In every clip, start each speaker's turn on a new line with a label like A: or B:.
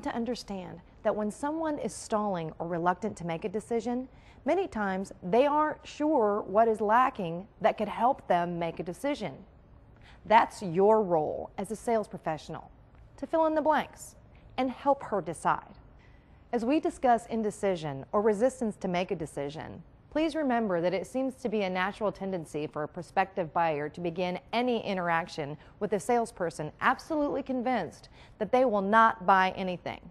A: to understand that when someone is stalling or reluctant to make a decision, many times they aren't sure what is lacking that could help them make a decision. That's your role as a sales professional to fill in the blanks and help her decide. As we discuss indecision or resistance to make a decision, Please remember that it seems to be a natural tendency for a prospective buyer to begin any interaction with a salesperson absolutely convinced that they will not buy anything.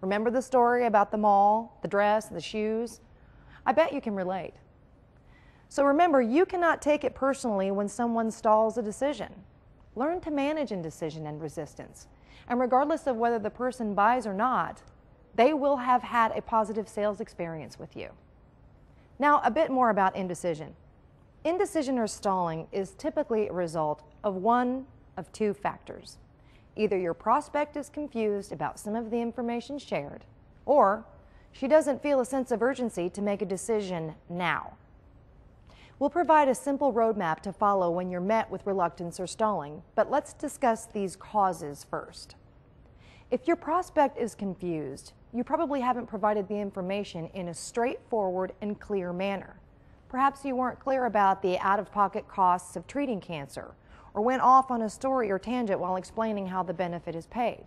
A: Remember the story about the mall, the dress, the shoes? I bet you can relate. So remember, you cannot take it personally when someone stalls a decision. Learn to manage indecision and resistance. And regardless of whether the person buys or not, they will have had a positive sales experience with you. Now, a bit more about indecision. Indecision or stalling is typically a result of one of two factors. Either your prospect is confused about some of the information shared, or she doesn't feel a sense of urgency to make a decision now. We'll provide a simple roadmap to follow when you're met with reluctance or stalling, but let's discuss these causes first. If your prospect is confused, you probably haven't provided the information in a straightforward and clear manner. Perhaps you weren't clear about the out-of-pocket costs of treating cancer, or went off on a story or tangent while explaining how the benefit is paid.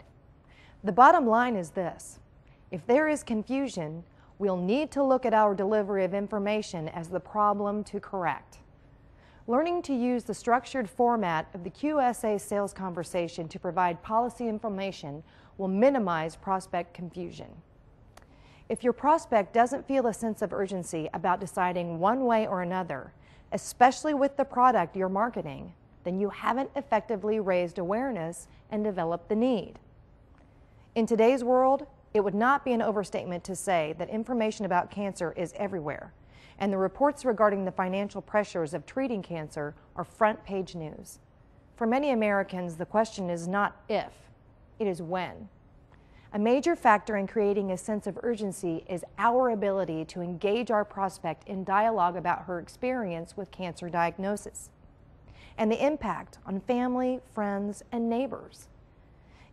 A: The bottom line is this. If there is confusion, we'll need to look at our delivery of information as the problem to correct. Learning to use the structured format of the QSA sales conversation to provide policy information will minimize prospect confusion. If your prospect doesn't feel a sense of urgency about deciding one way or another, especially with the product you're marketing, then you haven't effectively raised awareness and developed the need. In today's world, it would not be an overstatement to say that information about cancer is everywhere, and the reports regarding the financial pressures of treating cancer are front page news. For many Americans, the question is not if, it is when. A major factor in creating a sense of urgency is our ability to engage our prospect in dialogue about her experience with cancer diagnosis and the impact on family, friends, and neighbors.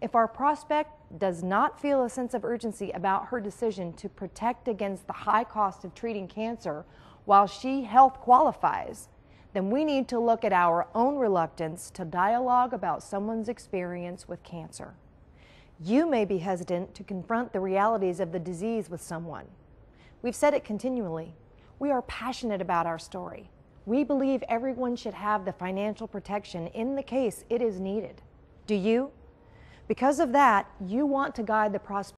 A: If our prospect does not feel a sense of urgency about her decision to protect against the high cost of treating cancer while she health qualifies, then we need to look at our own reluctance to dialogue about someone's experience with cancer. You may be hesitant to confront the realities of the disease with someone. We've said it continually. We are passionate about our story. We believe everyone should have the financial protection in the case it is needed. Do you? Because of that, you want to guide the prospect